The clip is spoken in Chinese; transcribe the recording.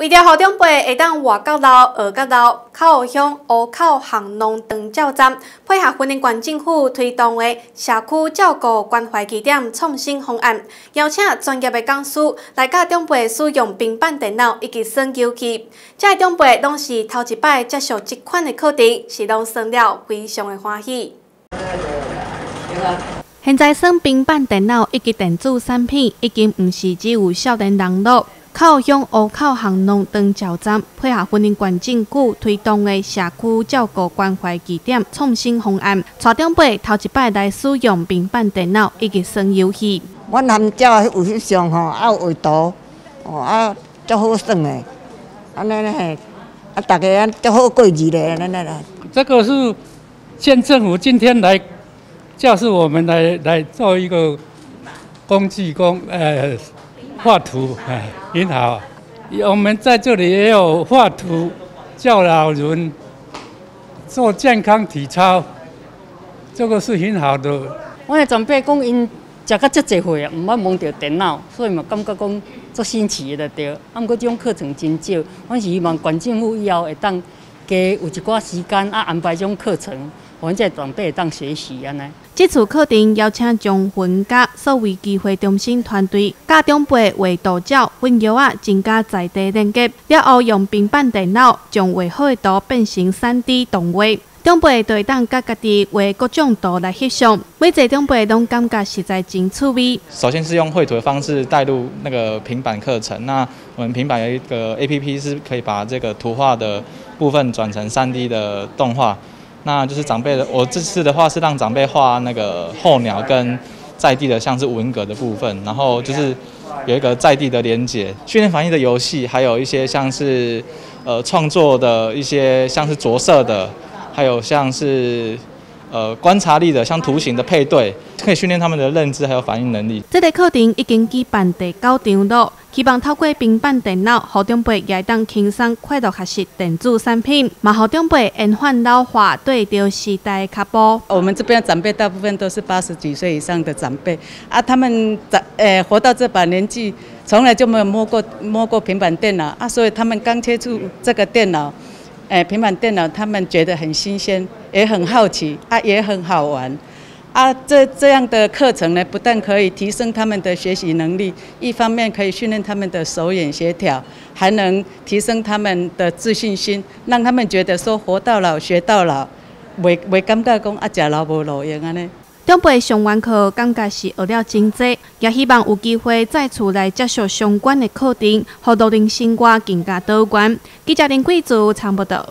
为了让长辈会当外到老、学到老，靠乡乌口巷农长照站配合云林县政府推动的社区照顾关怀据点创新方案，邀请专业的讲师来教长辈使用平板电脑以及算游器。这些长辈拢是头一摆接受这款的课程，是拢算了非常的欢喜。现在算平板电脑以及电子产品已经毋是只有少年人了。靠向乌口巷农长照站，配合云林县政府推动的社区照顾关怀据点创新方案，带长辈头一摆来使用平板电脑以及耍游戏。阮含照有翕相吼，啊有画图，哦啊足好耍的，安尼咧，啊大家啊足好过日咧，安尼啦。这个是县政府今天来教示我们来来做一个工具工，呃。画图哎，很好。我们在这里也有画图，教老人做健康体操，这个是很好的。我的长辈讲，因食到这侪岁啊，唔捌摸着电脑，所以嘛感觉讲做新奇的对。啊，不过这种课程真少，我是希望县政府以后会当加有一寡时间啊，安排种课程。我这长辈当学习安尼。这次课程邀请将云家所谓机会中心团队，家长辈画图照、分摇啊，增加在地连接。然后用平板电脑将画好的图变成三 D 动画，长辈就会当甲家己画各种图来翕相。每一个长辈拢感觉实在真趣味。首先是用绘图的方式带入那个平板课程。那我们平板有一个 APP 是可以把这个图画的部分转成三 D 的动画。那就是长辈的，我这次的话是让长辈画那个候鸟跟在地的像是文革的部分，然后就是有一个在地的连结，训练反应的游戏，还有一些像是呃创作的一些像是着色的，还有像是。呃，观察力的，像图形的配对，可以训练他们的认知还有反应能力。这个课程已经举办第九场了，希望透过平板电脑，学长辈也当轻松快乐学习电子产品，嘛学长辈延缓老化，对着时代脚步。我们这边长辈大部分都是八十几岁以上的长辈，啊，他们长呃活到这把年纪，从来就没有摸过摸过平板电脑啊，所以他们刚接触这个电脑。诶，平板电脑他们觉得很新鲜，也很好奇，啊，也很好玩，啊，这这样的课程呢，不但可以提升他们的学习能力，一方面可以训练他们的手眼协调，还能提升他们的自信心，让他们觉得说活到老学到老，未未感觉讲啊，食老无路用安尼。长辈上完课，感觉是学了真多，也希望有机会再次来接受相关的课程，互老人生活更加多元。记者林贵族参不到。